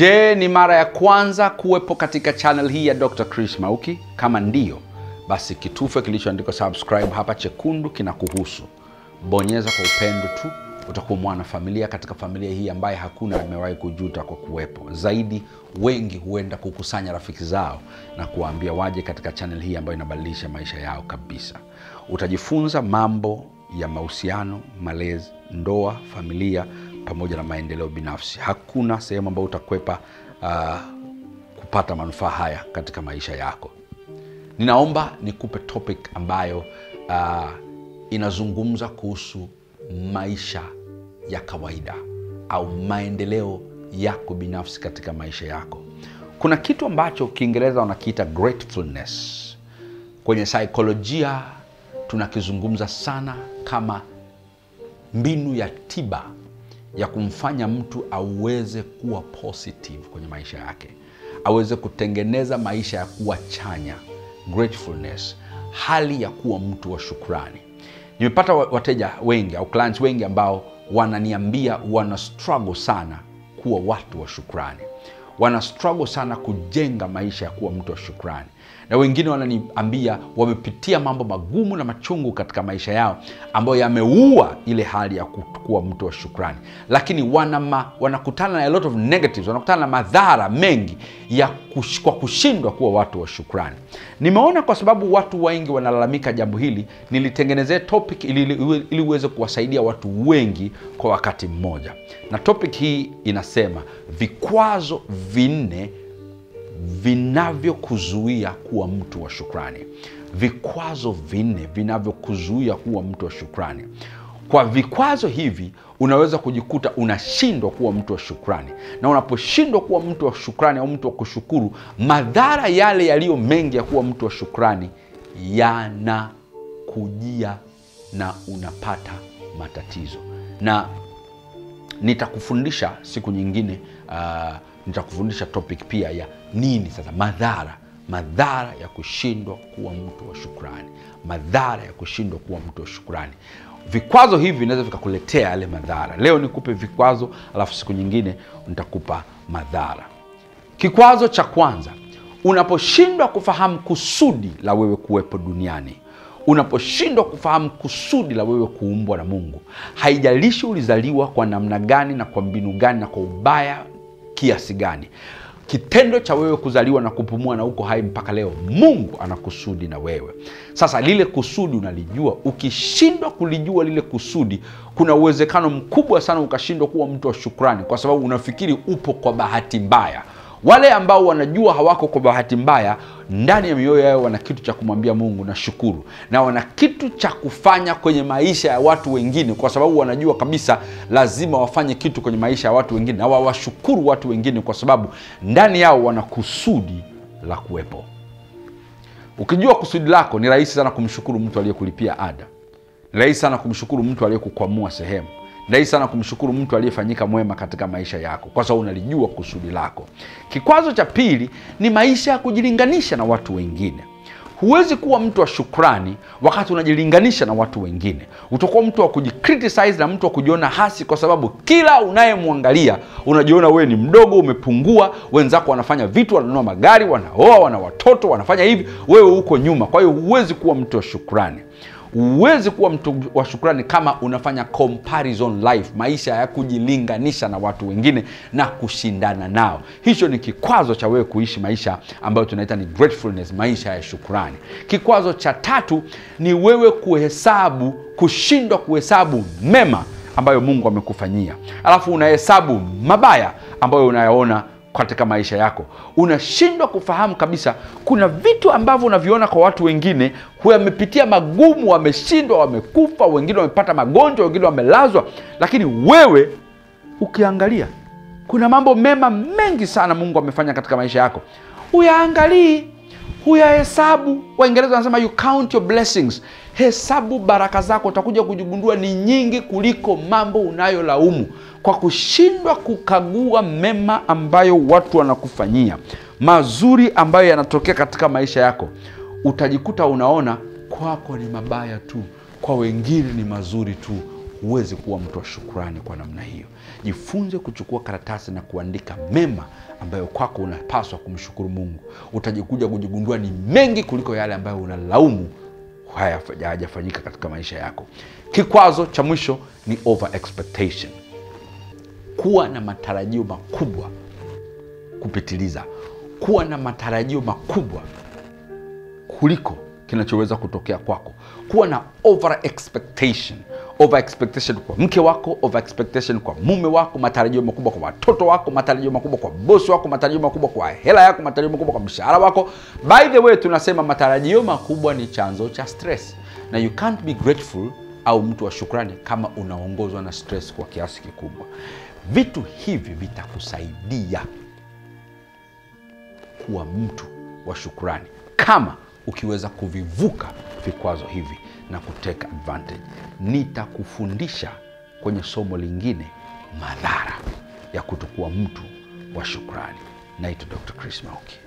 Je, ni mara ya kwanza kuwepo katika channel hii ya Dr. Chris Mauki? Kama ndiyo, basi kitufe kilichoandikwa subscribe hapa chekundu kinakuhusu. Bonyeza kwa upendo tu, utakuwa mwanafamilia katika familia hii ambaye hakuna amewahi kujuta kwa kuwepo. Zaidi, wengi huenda kukusanya rafiki zao na kuwaambia waje katika channel hii ambayo inabadilisha maisha yao kabisa. Utajifunza mambo ya mahusiano, malezi, ndoa, familia pamoja na maendeleo binafsi. Hakuna sehemu ambayo utakwepa uh, kupata manufaa haya katika maisha yako. Ninaomba nikupe topic ambayo uh, inazungumza kuhusu maisha ya kawaida au maendeleo yako binafsi katika maisha yako. Kuna kitu ambacho Kiingereza wanakiita gratefulness. Kwenye saikolojia tunakizungumza sana kama mbinu ya tiba ya kumfanya mtu aweze kuwa positive kwenye maisha yake, aweze kutengeneza maisha ya kuwa chanya, gratefulness, hali ya kuwa mtu wa shukrani. Nimepata wateja wengi au clients wengi ambao wananiambia wana struggle sana kuwa watu wa shukrani, wana struggle sana kujenga maisha ya kuwa mtu wa shukrani na wengine wananiambia wamepitia mambo magumu na machungu katika maisha yao ambayo yameua ile hali ya kuwa mtu wa shukrani, lakini wanama, wanakutana na a lot of negatives, wanakutana na madhara mengi ya kush, kwa kushindwa kuwa watu wa shukrani. Nimeona kwa sababu watu wengi wanalalamika jambo hili, nilitengenezea topic ili, ili, ili uweze kuwasaidia watu wengi kwa wakati mmoja, na topic hii inasema vikwazo vinne vinavyokuzuia kuwa mtu wa shukrani. Vikwazo vinne vinavyokuzuia kuwa mtu wa shukrani. Kwa vikwazo hivi unaweza kujikuta unashindwa kuwa mtu wa shukrani, na unaposhindwa kuwa mtu wa shukrani au mtu wa kushukuru, madhara yale yaliyo mengi ya kuwa mtu wa shukrani yanakujia na unapata matatizo, na nitakufundisha siku nyingine uh, nitakufundisha topic pia ya nini sasa madhara madhara ya kushindwa kuwa mtu wa shukrani, madhara ya kushindwa kuwa mtu wa shukrani. Vikwazo hivi vinaweza vikakuletea yale madhara. Leo nikupe vikwazo, alafu siku nyingine nitakupa madhara. Kikwazo cha kwanza, unaposhindwa kufahamu kusudi la wewe kuwepo duniani unaposhindwa kufahamu kusudi la wewe kuumbwa na Mungu, haijalishi ulizaliwa kwa namna gani na kwa mbinu gani na kwa ubaya kiasi gani, kitendo cha wewe kuzaliwa na kupumua na uko hai mpaka leo, Mungu ana kusudi na wewe. Sasa lile kusudi unalijua. Ukishindwa kulijua lile kusudi, kuna uwezekano mkubwa sana ukashindwa kuwa mtu wa shukrani, kwa sababu unafikiri upo kwa bahati mbaya. Wale ambao wanajua hawako kwa bahati mbaya, ndani ya mioyo yao wana kitu cha kumwambia Mungu na shukuru, na wana kitu cha kufanya kwenye maisha ya watu wengine, kwa sababu wanajua kabisa lazima wafanye kitu kwenye maisha ya watu wengine. Na wawashukuru watu wengine, kwa sababu ndani yao wana kusudi la kuwepo. Ukijua kusudi lako, ni rahisi sana kumshukuru mtu aliyekulipia ada, ni rahisi sana kumshukuru mtu aliyekukwamua sehemu rahisi sana kumshukuru mtu aliyefanyika mwema katika maisha yako, kwa sababu unalijua kusudi lako. Kikwazo cha pili ni maisha ya kujilinganisha na watu wengine. Huwezi kuwa mtu wa shukrani wakati unajilinganisha na watu wengine. Utakuwa mtu wa kujicriticize na mtu wa kujiona hasi, kwa sababu kila unayemwangalia unajiona wewe ni mdogo, umepungua. Wenzako wanafanya vitu, wananunua magari, wanaoa, wana watoto, wanafanya hivi, wewe huko nyuma. Kwa hiyo huwezi kuwa mtu wa shukrani. Huwezi kuwa mtu wa shukrani kama unafanya comparison life, maisha ya kujilinganisha na watu wengine na kushindana nao. Hicho ni kikwazo cha wewe kuishi maisha ambayo tunaita ni gratefulness, maisha ya shukrani. Kikwazo cha tatu ni wewe kuhesabu, kushindwa kuhesabu mema ambayo Mungu amekufanyia, alafu unahesabu mabaya ambayo unayaona katika maisha yako. Unashindwa kufahamu kabisa, kuna vitu ambavyo unaviona kwa watu wengine, wamepitia magumu, wameshindwa, wamekufa, wengine wamepata magonjwa, wengine wamelazwa, lakini wewe ukiangalia, kuna mambo mema mengi sana Mungu amefanya katika maisha yako, huyaangalii, huyahesabu. Waingereza wanasema you count your blessings, hesabu baraka zako, utakuja kujigundua ni nyingi kuliko mambo unayolaumu kwa kushindwa kukagua mema ambayo watu wanakufanyia, mazuri ambayo yanatokea katika maisha yako, utajikuta unaona kwako ni mabaya tu, kwa wengine ni mazuri tu. huwezi kuwa mtu wa shukrani kwa namna hiyo. Jifunze kuchukua karatasi na kuandika mema ambayo kwako unapaswa kumshukuru Mungu. Utajikuja kujigundua ni mengi kuliko yale ambayo unalaumu hayajafanyika katika maisha yako. Kikwazo cha mwisho ni over expectation, kuwa na matarajio makubwa kupitiliza, kuwa na matarajio makubwa kuliko kinachoweza kutokea kwako, kuwa na over expectation. Over expectation kwa mke wako, over expectation kwa mume wako, matarajio makubwa kwa watoto wako, matarajio makubwa kwa bosi wako, matarajio makubwa kwa hela yako, matarajio makubwa kwa mshahara wako. By the way, tunasema matarajio makubwa ni chanzo cha stress, na you can't be grateful au mtu wa shukrani kama unaongozwa na stress kwa kiasi kikubwa. Vitu hivi vitakusaidia kuwa mtu wa shukrani kama ukiweza kuvivuka vikwazo hivi na kuteka advantage. Nitakufundisha kwenye somo lingine madhara ya kutokuwa mtu wa shukrani. Naitwa Dr. Chris Mauki.